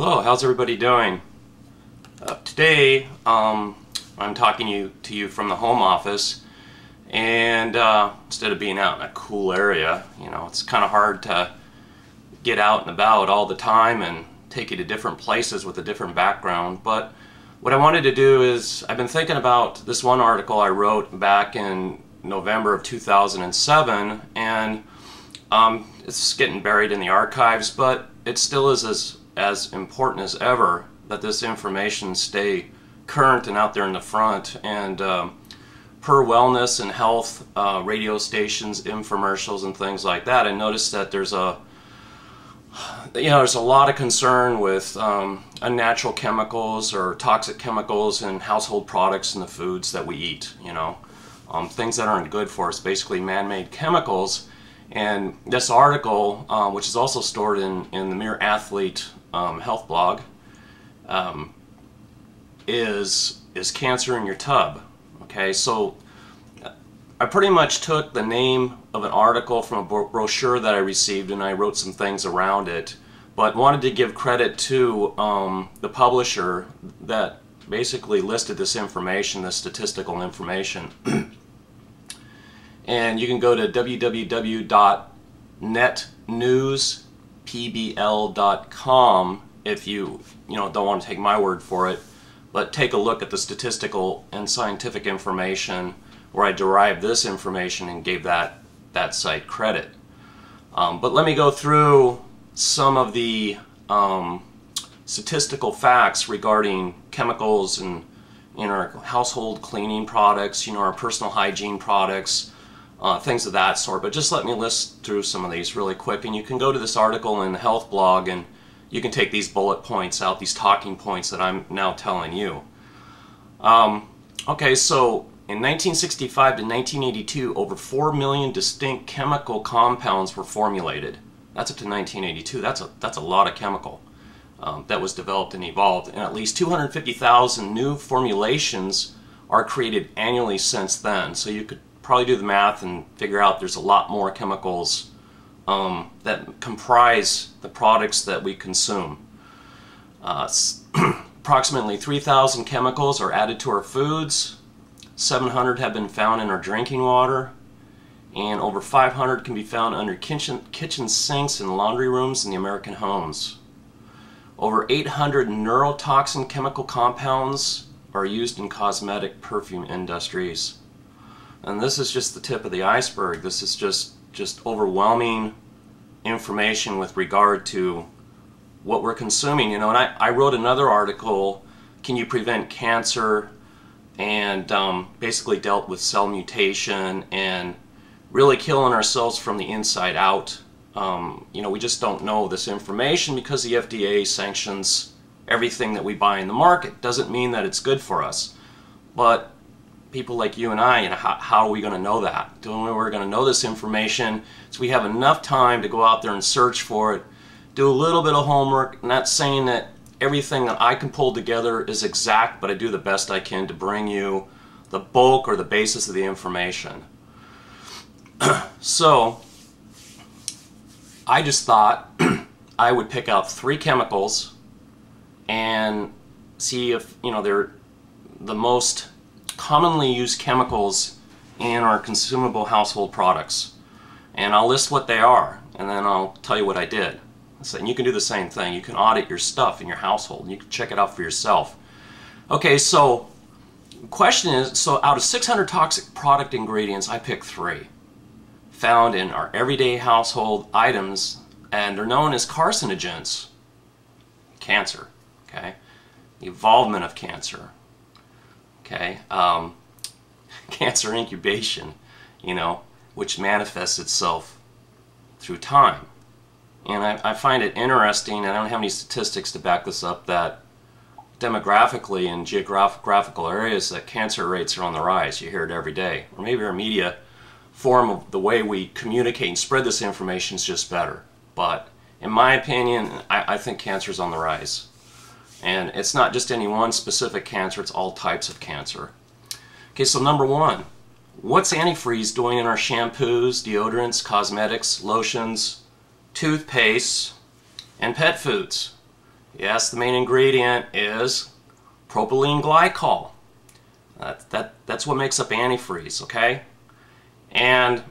Hello, how's everybody doing? Uh, today, um, I'm talking you, to you from the home office, and uh, instead of being out in a cool area, you know, it's kind of hard to get out and about all the time and take you to different places with a different background, but what I wanted to do is, I've been thinking about this one article I wrote back in November of 2007, and um, it's getting buried in the archives, but it still is as as important as ever that this information stay current and out there in the front. And um, per wellness and health uh, radio stations, infomercials, and things like that, I noticed that there's a you know, there's a lot of concern with um, unnatural chemicals or toxic chemicals in household products and the foods that we eat. You know, um, things that aren't good for us, basically man-made chemicals. And this article, uh, which is also stored in, in the Mirror Athlete um, health blog, um, is is cancer in your tub. Okay, so I pretty much took the name of an article from a brochure that I received and I wrote some things around it, but wanted to give credit to um, the publisher that basically listed this information, this statistical information. and you can go to www.netnewspbl.com if you you know don't want to take my word for it, but take a look at the statistical and scientific information where I derived this information and gave that that site credit. Um, but let me go through some of the um, statistical facts regarding chemicals and in our household cleaning products, you know, our personal hygiene products, uh, things of that sort. But just let me list through some of these really quick. And you can go to this article in the health blog and you can take these bullet points out, these talking points that I'm now telling you. Um, okay, so in 1965 to 1982, over 4 million distinct chemical compounds were formulated. That's up to 1982. That's a, that's a lot of chemical um, that was developed and evolved. And at least 250,000 new formulations are created annually since then. So you could probably do the math and figure out there's a lot more chemicals um, that comprise the products that we consume. Uh, approximately 3,000 chemicals are added to our foods, 700 have been found in our drinking water, and over 500 can be found under kitchen, kitchen sinks and laundry rooms in the American homes. Over 800 neurotoxin chemical compounds are used in cosmetic perfume industries. And this is just the tip of the iceberg. This is just, just overwhelming information with regard to what we're consuming. You know, and I, I wrote another article, Can You Prevent Cancer? And um, basically dealt with cell mutation and really killing ourselves from the inside out. Um, you know, we just don't know this information because the FDA sanctions everything that we buy in the market. Doesn't mean that it's good for us. But people like you and I, know, how, how are we going to know that? The only way we're going to know this information is we have enough time to go out there and search for it, do a little bit of homework, not saying that everything that I can pull together is exact, but I do the best I can to bring you the bulk or the basis of the information. so, I just thought I would pick out three chemicals and see if, you know, they're the most commonly used chemicals in our consumable household products. And I'll list what they are, and then I'll tell you what I did. And you can do the same thing. You can audit your stuff in your household, and you can check it out for yourself. Okay, so question is, so out of 600 toxic product ingredients, I picked three found in our everyday household items, and they're known as carcinogens. Cancer, okay? The of cancer, okay? Um, cancer incubation, you know, which manifests itself through time. And I, I find it interesting, and I don't have any statistics to back this up, that demographically in geographical areas that cancer rates are on the rise. You hear it every day. Or maybe our media form of the way we communicate and spread this information is just better. But in my opinion, I, I think cancer is on the rise. And it's not just any one specific cancer, it's all types of cancer. Okay, so number one, what's antifreeze doing in our shampoos, deodorants, cosmetics, lotions, toothpaste, and pet foods? Yes, the main ingredient is propylene glycol. That, that, that's what makes up antifreeze, okay? And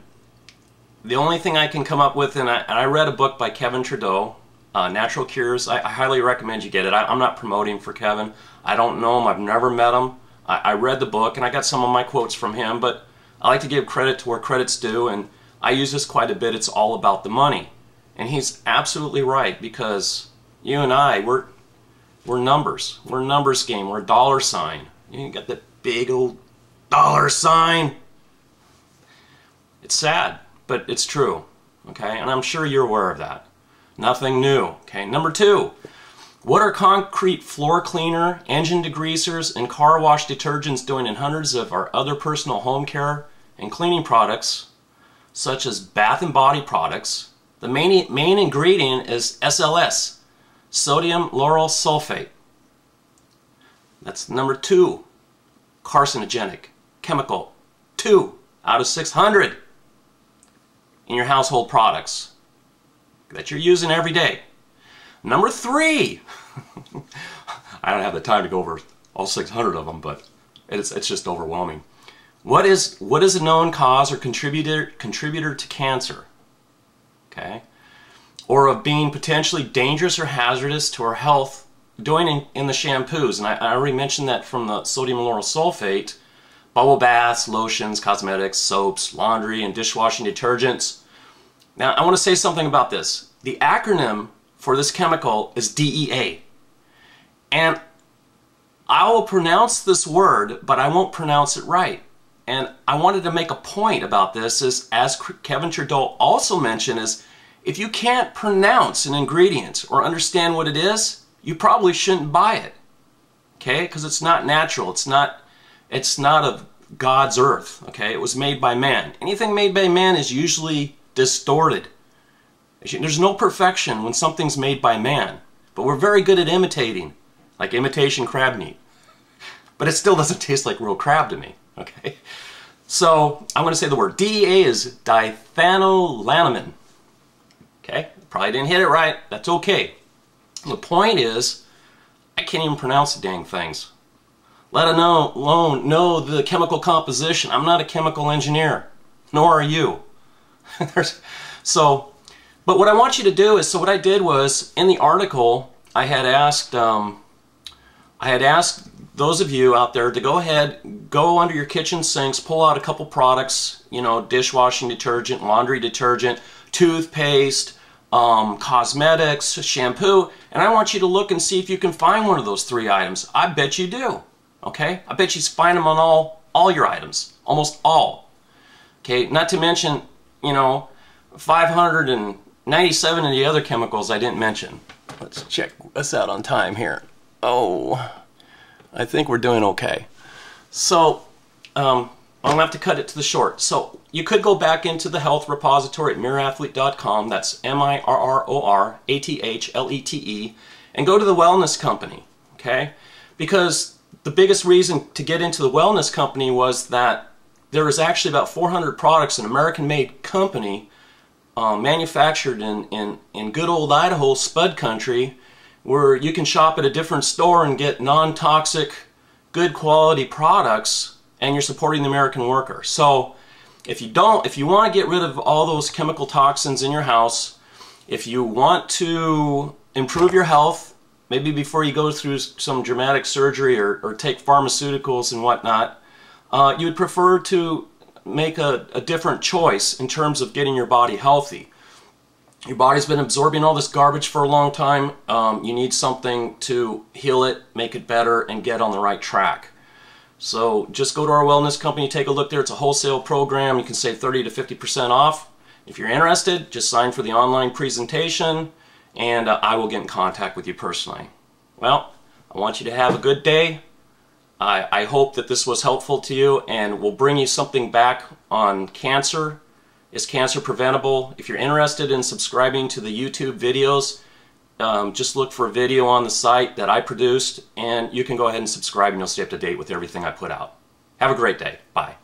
the only thing I can come up with, and I, and I read a book by Kevin Trudeau, uh, Natural Cures. I, I, highly recommend you get it. I, am not promoting for Kevin. I don't know him. I've never met him. I, I read the book and I got some of my quotes from him, but I like to give credit to where credit's due, and I use this quite a bit. It's all about the money. And he's absolutely right because you and I, we're, we're numbers. We're a numbers game. We're a dollar sign. You got that big old dollar sign. It's sad, but it's true. Okay, and I'm sure you're aware of that. Nothing new. Okay, number two. What are concrete floor cleaner, engine degreasers, and car wash detergents doing in hundreds of our other personal home care and cleaning products, such as bath and body products? The main, main ingredient is SLS, sodium lauryl sulfate. That's number two, carcinogenic chemical. Two out of 600 in your household products that you're using every day. Number three, I don't have the time to go over all 600 of them, but it's, it's just overwhelming. What is, what is a known cause or contributor, contributor to cancer? Okay. Or of being potentially dangerous or hazardous to our health doing in, in the shampoos. And I, I already mentioned that from the sodium lauryl sulfate, bubble baths, lotions, cosmetics, soaps, laundry, and dishwashing detergents. Now, I want to say something about this. The acronym for this chemical is DEA. And I will pronounce this word, but I won't pronounce it right. And I wanted to make a point about this is, as Kevin Trudeau also mentioned, is if you can't pronounce an ingredient or understand what it is, you probably shouldn't buy it. Okay? Because it's not natural. It's not it's not of God's earth. Okay? It was made by man. Anything made by man is usually distorted. There's no perfection when something's made by man, but we're very good at imitating, like imitation crab meat. But it still doesn't taste like real crab to me, okay? So I'm going to say the word. DEA is diphenolanamin. Okay, probably didn't hit it right. That's okay. The point is, I can't even pronounce the dang things. Let alone know the chemical composition. I'm not a chemical engineer, nor are you. so but what I want you to do is, so what I did was, in the article, I had asked, um, I had asked those of you out there to go ahead, go under your kitchen sinks, pull out a couple products, you know, dishwashing detergent, laundry detergent, toothpaste, um, cosmetics, shampoo, and I want you to look and see if you can find one of those three items. I bet you do. Okay? I bet you find them on all, all your items. Almost all. Okay? Not to mention, you know, 597 of the other chemicals I didn't mention. Let's check us out on time here. Oh, I think we're doing okay. So, um, I'm going to have to cut it to the short. So, you could go back into the health repository at mirrorathlete.com. That's M-I-R-R-O-R-A-T-H-L-E-T-E. -E, and go to the wellness company, okay? Because the biggest reason to get into the wellness company was that there is actually about 400 products, an American-made company, uh, manufactured in, in, in good old Idaho, Spud Country, where you can shop at a different store and get non-toxic, good quality products, and you're supporting the American worker. So if you don't, if you want to get rid of all those chemical toxins in your house, if you want to improve your health, maybe before you go through some dramatic surgery or, or take pharmaceuticals and whatnot, uh, you would prefer to make a, a different choice in terms of getting your body healthy. Your body's been absorbing all this garbage for a long time. Um, you need something to heal it, make it better, and get on the right track. So just go to our wellness company, take a look there. It's a wholesale program. You can save 30 to 50% off. If you're interested, just sign for the online presentation and uh, I will get in contact with you personally. Well, I want you to have a good day. I, I hope that this was helpful to you and will bring you something back on cancer. Is cancer preventable? If you're interested in subscribing to the YouTube videos, um, just look for a video on the site that I produced and you can go ahead and subscribe and you'll stay up to date with everything I put out. Have a great day. Bye.